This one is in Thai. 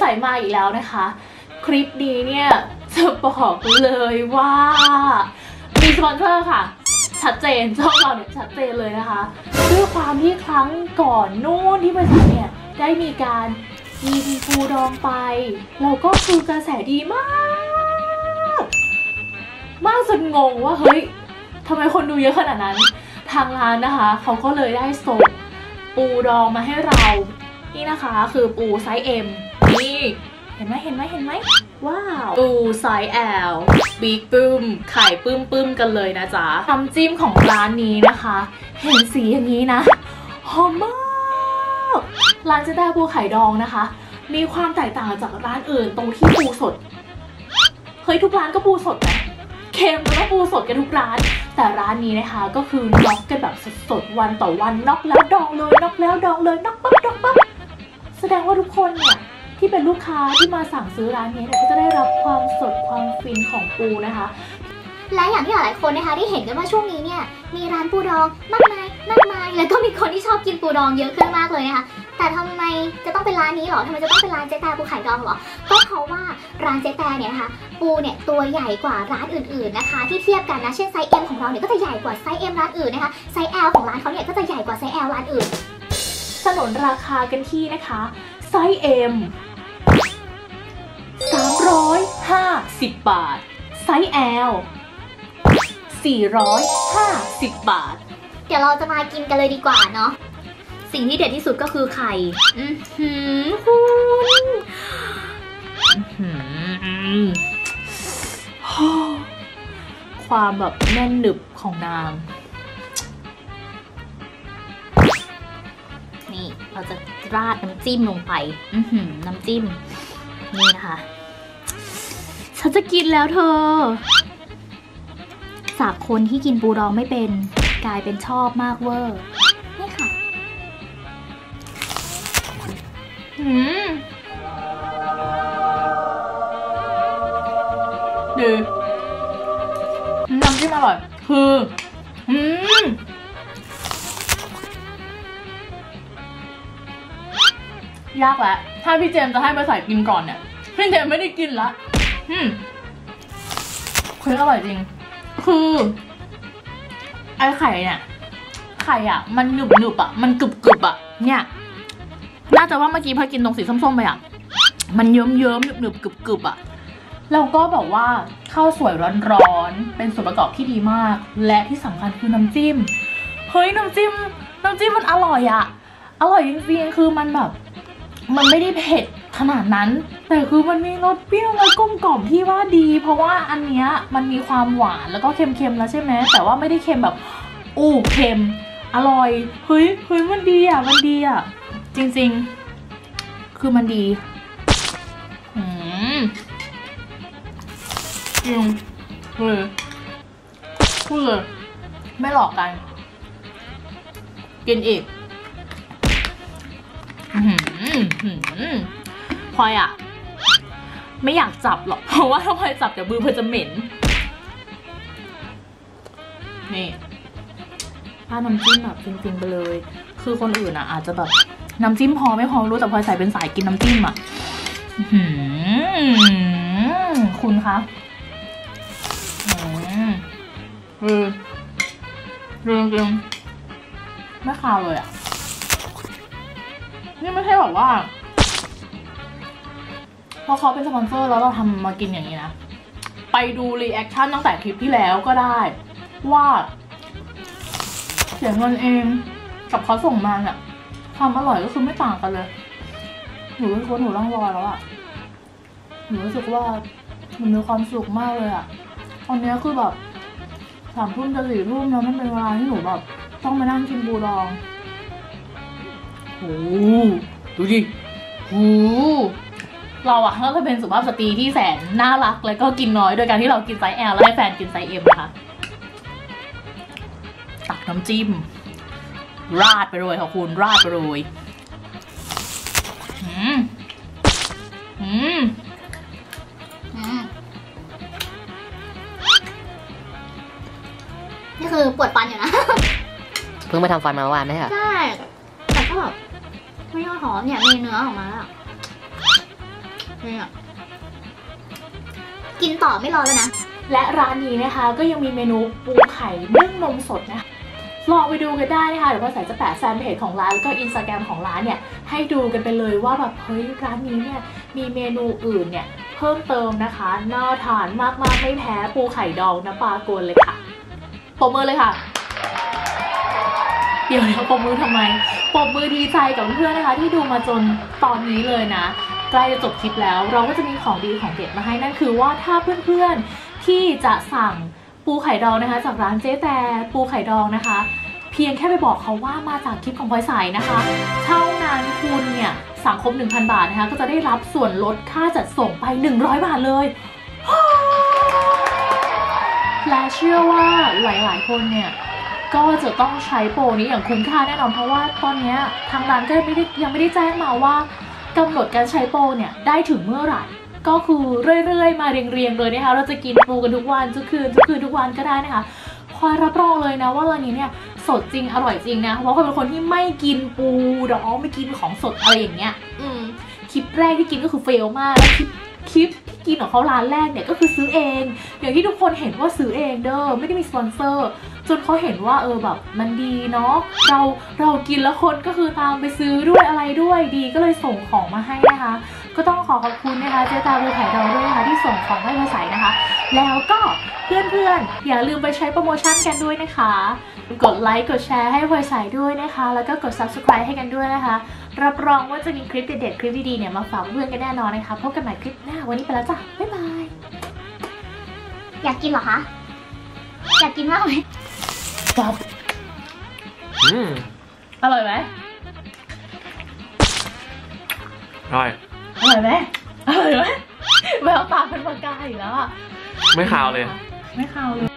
ใส่มาอีกแล้วนะคะ คลิปนี้เนี่ยจะบอกเลยว่า มีสปอนเซอร์ค่ะ ชัดเจนช่องเราเนี่ยชัดเจนเลยนะคะด้วยความที่ครั้งก่อนนู่นที่บริษัทเนี่ยได้มีการกินปูดองไปแล้วก็คือกระแสดีมาก มากจนงงว่าเฮ้ยทำไมคนดูเยอะขนาดนั้น ทางร้านนะคะ เขาก็เลยได้ส่งปูดองมาให้เรา นี่นะคะคือปูไซส์ M นี่ เห็นไหมเห็นไหมเห็นไหม ว้าวปูไซส์ L big ปื้ม ไข่ปื้มปื้มกันเลยนะจ๊ะน้ำจิ้มของร้านนี้นะคะ เห็นสีอย่างนี้นะ หอมมากร้านเจ๊แต้ปูไข่ดองนะคะ มีความแตกต่างจากร้านอื่นตรงที่ปูสด เฮ้ยทุกร้านก็ปูสดนะเค็มแล้วก็ปูสดกันทุกร้าน แต่ร้านนี้นะคะก็คือน็อกกันแบบสดๆวันต่อวันน็อกแล้วดองเลยน็อกแล้วดองเลยน็อกปั๊บน็อกปั๊บแสดงว่าทุกคนเนี่ย ที่เป็นลูกค้าที่มาสั่งซื้อร้านนี้เนี่ยก็จะได้รับความสดความฟินของปูนะคะ และอย่างที่หลายๆคนนะคะได้เห็นกันว่าช่วงนี้เนี่ยมีร้านปูดองมากมายมากมายแล้วก็มีคนที่ชอบกินปูดองเยอะขึ้นมากเลยนะคะแต่ทำไมจะต้องเป็นร้านนี้หรอทำไมจะต้องเป็นร้านเจ๊แตปูไข่ดองหรอ ก็เพราะว่าร้านเจ๊แตเนี่ยนะคะปูเนี่ยตัวใหญ่กว่าร้านอื่นๆนะคะ ที่เทียบกันนะ เช่นไซส์ M ของเราเนี่ยก็จะใหญ่กว่าไซส์ M ร้านอื่นนะคะ ไซส์ L ของร้านเขาเนี่ยก็จะใหญ่กว่าไซส์ L ร้านอื่นสนนราคากันที่นะคะ ไซส์ M 350 บาท ไซส์ L 450 บาท เดี๋ยวเราจะมากินกันเลยดีกว่าเนาะ สิ่งที่เด็ดที่สุดก็คือไข่ อือหือคุณอื้อหือความแบบแน่นหนึบของนาง นี่เราจะราดน้ำจิ้มลงไป อือหือน้ำจิ้ม นี่นะคะ ฉันจะกินแล้วเธอจากคนที่กินปูดองไม่เป็น กลายเป็นชอบมากเวอร์นี่ค่ะอืมดีน้ำจิ้มอร่อย คืออืมยากแล้วถ้าพี่เจมจะให้มาใส่กินก่อนเนี่ย พี่เจมไม่ได้กินละ อืมคืออร่อยจริง คือไอ้ไข่เนี่ย ไข่อะ มันหนึบหนึบอะ มันกรึบกรึบอะ เนี่ย น่าจะว่าเมื่อกี้พอกินตรงสีส้มๆไปอะ มันเยิ้มเยิ้มหนึบหนึบกรึบกรึบอะ แล้วก็แบบว่าข้าวสวยร้อนๆ เป็นส่วนประกอบที่ดีมาก และที่สำคัญคือน้ำจิ้ม เฮ้ยน้ำจิ้ม น้ำจิ้มมันอร่อยอะ อร่อยจริงๆ คือมันแบบ มันไม่ได้เผ็ด ขนาดนั้น แต่คือมันมีรสเปรี้ยวและกลมกล่อมที่ว่าดี เพราะว่าอันเนี้ยมันมีความหวานแล้วก็เค็มๆแล้วใช่ไหมแต่ว่าไม่ได้เค็มแบบอู้เค็ม อร่อยเฮ้ยเฮ้ยมันดีอะมันดีอะจริงๆ คือมันดีอืมจริงเลยพูดเลยไม่หลอกกัน กินอีก อื้อหืออื้อหือ พลอยอะไม่อยากจับหรอก เพราะว่าถ้าพลอยจับเดี๋ยวมือพลอยจะเหม็น นี่ถ้าน้ำจิ้มแบบจริงๆไปเลย คือคนอื่นอะอาจจะแบบน้ำจิ้มพอไม่พอรู้แต่พลอยใส่เป็นสายกินน้ำจิ้มอะอคุณคะอือจริงจริงๆไม่คาวเลยอะ นี่ไม่ใช่แบบว่า เพราะเขาเป็นสปอนเซอร์แล้วเราทำมากินอย่างนี้นะ ไปดู reaction ตั้งแต่คลิปที่แล้วก็ได้ ว่าเสียเงินเองกับเขาส่งมาเนี่ยความอร่อยก็คือไม่ต่างกันเลย หนูรู้สึกว่าหนูล่องลอยแล้วอะหนูรู้สึกว่าหนูมีความสุขมากเลยอะตอนนี้คือแบบสามทุ่มจะสี่ทุ่มแล้วมันเป็นเวลาที่หนูแบบต้องมานั่งกินปูดองโอ้ดูดิโอ้ เราอะก็จะเป็นสุภาพสตรีที่แสนน่ารัก แล้วก็กินน้อยโดยการที่เรากินไซส์ L แล้วให้แฟนกินไซส์ M นะคะตักน้ำจิ้ม ราดไปเลยค่ะคุณราดไปเลยอืมอืมอืมนี่คือปวดฟันอยู่นะ เพิ่งไปทำฟันมาเมื่อวานไหมคะใช่ แต่ก็แบบไม่ยอดหอมเนี่ยมีเนื้อออกมาแล้ว นี่ยกินต่อไม่รอแล้วนะ และร้านนี้นะคะก็ยังมีเมนูปูไข่นึ่งนมสดนะคะลองไปดูกันได้นะคะเดี๋ยวพอใส่จะแปะแฟนเพจของร้านแล้วก็อินสตาแกรมของร้านเนี่ยให้ดูกันไปเลยว่าแบบเฮ้ยร้านนี้เนี่ยมีเมนูอื่นเนี่ยเพิ่มเติมนะคะน่าทานมากๆไม่แพ้ปูไข่ดองนะปลากวนเลยค่ะปรบมือเลยค่ะ เดี๋ยวเดี๋ยวปรบมือทำไมปรบมือดีใจกับเพื่อนนะคะ ที่ดูมาจนตอนนี้เลยนะ ใกล้จะจบคลิปแล้ว เราก็จะมีของดีของเด็ดมาให้นั่นคือว่าถ้าเพื่อนๆที่จะสั่งปูไข่ดองนะคะ จากร้านเจ๊แต่ปูไข่ดองนะคะ เพียงแค่ไปบอกเขาว่ามาจากคลิปของพลอยใสนะคะเท่านั้นคุณเนี่ยสั่งครบ1,000 บาทนะคะ ก็จะได้รับส่วนลดค่าจัดส่งไป 100 บาทเลยและเชื่อว่าหลายๆ คนเนี่ยก็จะต้องใช้โปรนี้อย่างคุ้มค่าแน่นอนเพราะว่าตอนนี้ทางร้านก็ไม่ได้ยังไม่ได้แจ้งมาว่า กำหนดการใช้โปรเนี่ยได้ถึงเมื่อไหร่ ก็คือเรื่อยๆ มาเรียงๆเลยนะคะ เราจะกินปูกันทุกวันทุกคืนทุกคืนทุกวันก็ได้นะคะคอยรับรองเลยนะว่าร้านนี้เนี่ยสดจริงอร่อยจริงนะเพราะว่าเป็นคนที่ไม่กินปูดองไม่กินของสดอะไรอย่างเงี้ย อืมคลิปแรกที่กินก็คือเฟลมากแล้วคลิปคลิปที่กินของเขาร้านแรกเนี่ยก็คือซื้อเอง อย่างที่ทุกคนเห็นว่าซื้อเองเด้อไม่ได้มีสปอนเซอร์ จนเขาเห็นว่าเออแบบมันดีเนาะเราเรากินแล้วคนก็คือตามไปซื้อด้วยอะไรด้วยดีก็เลยส่งของมาให้นะคะ ก็ต้องขอขอบคุณนะคะเจ๊ตาบูไข่ดองด้วยนะคะที่ส่งของให้มาใส่นะคะ แล้วก็เพื่อนๆ อย่าลืมไปใช้โปรโมชั่นกันด้วยนะคะ กดไลค์กดแชร์ให้พลอยใส่ด้วยนะคะ แล้วก็กด subscribe ให้กันด้วยนะคะ รับรองว่าจะมีคลิปเด็ดๆคลิปดีๆเนี่ยมาฝากเพื่อนกันแน่นอนนะคะพบกันใหม่คลิปหน้าวันนี้ไปแล้วจ้ะบ๊ายบายอยากกินเหรอคะอยากกินมากเล ยป๊อบอืมอร่อยไหมอร่อยอร่อยไหมอร่อยไหมแววตาเป็นประกายอยู่แล้วอะไม่ขาวเลย ไม่ขาวเลย